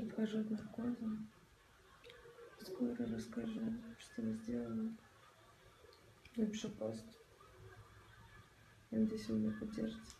Отхожу от наркоза. Скоро расскажу, что я сделала. Напишу пост. Я надеюсь, вы меня поддержите.